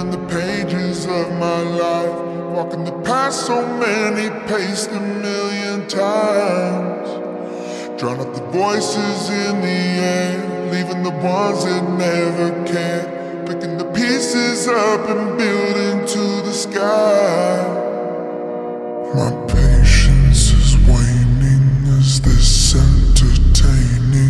turning the pages of my life, walking the path so many paced a million times. Drawing up the voices in the air, leaving the ones that never cared, picking the pieces up and building to the sky. My patience is waning, is this entertaining?